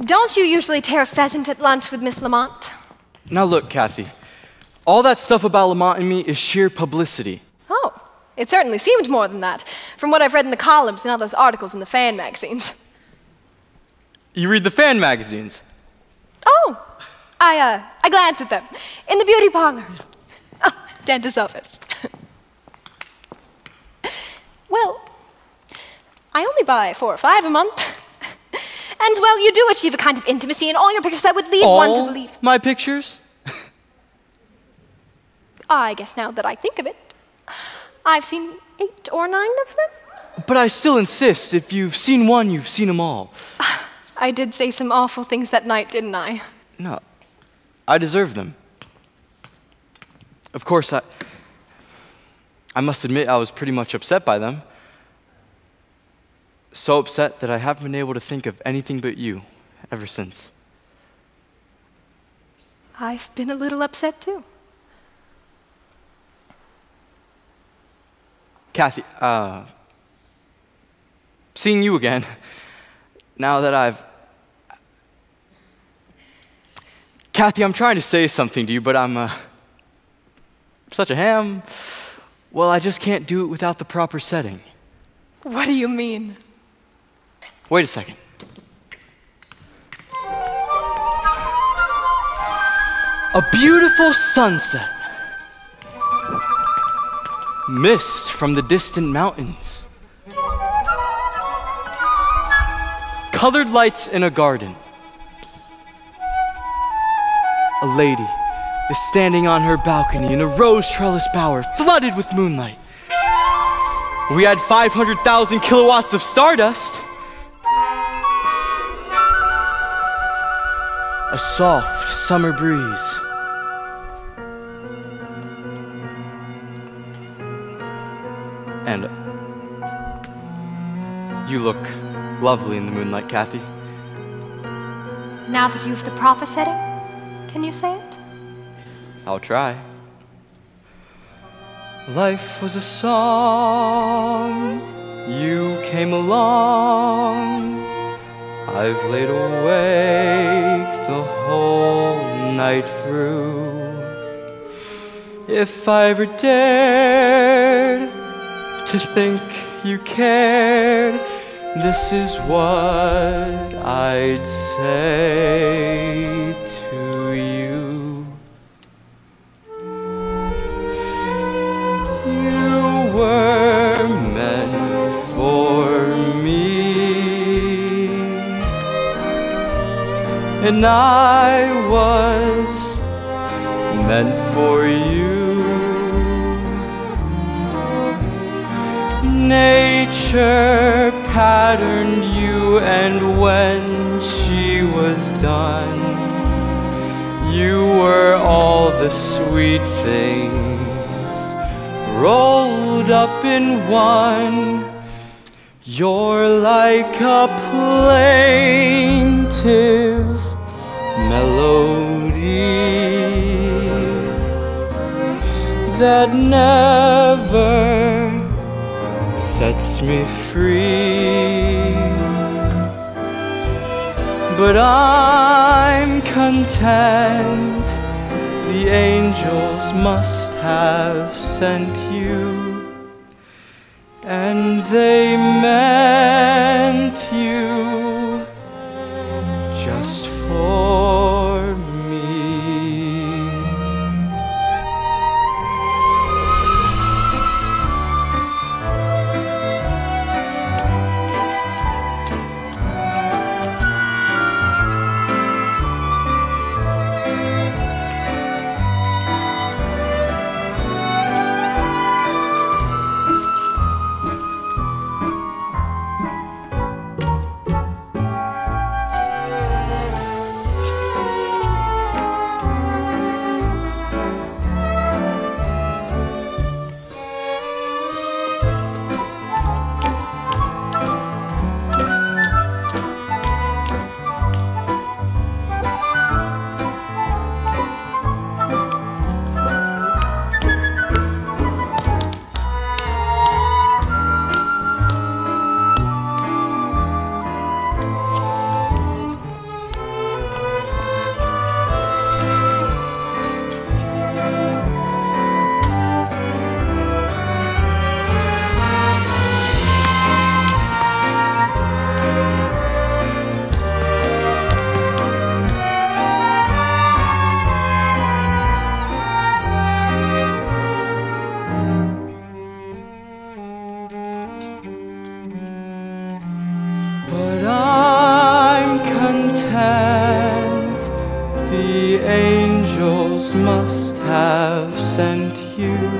Don't you usually tear a pheasant at lunch with Miss Lamont? Now look, Kathy. All that stuff about Lamont and me is sheer publicity. Oh, it certainly seemed more than that, from what I've read in the columns and all those articles in the fan magazines. You read the fan magazines. Oh, I, uh, I glance at them. In the beauty parlor. Oh, dentist's office. well, I only buy four or five a month. And, well, you do achieve a kind of intimacy in all your pictures that would lead All one to believe. my pictures? I guess now that I think of it, I've seen eight or nine of them. But I still insist if you've seen one, you've seen them all. I did say some awful things that night, didn't I? No, I deserve them. Of course, I. I must admit, I was pretty much upset by them. So upset that I haven't been able to think of anything but you ever since. I've been a little upset too. Kathy, uh, seeing you again, now that I've. Kathy, I'm trying to say something to you, but I'm uh, such a ham. Well, I just can't do it without the proper setting. What do you mean? Wait a second. A beautiful sunset. Mist from the distant mountains. Colored lights in a garden. A lady is standing on her balcony in a rose trellis bower flooded with moonlight. We had 500,000 kilowatts of stardust. A soft summer breeze. And you look lovely in the moonlight, Kathy. Now that you've the proper setting, can you say it? I'll try. Life was a song, you came along. I've laid awake the whole night through. If I ever dared to think you cared, this is what I'd say and I was meant for you. Nature patterned you, and when she was done, you were all the sweet things rolled up in one. You're like a plaintive melody that never sets me free. But I'm content, the angels must have sent you, and they meant you just for must have sent you,